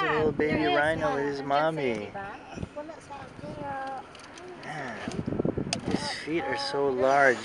There's a little baby rhino with his mommy. Man, his feet are so large.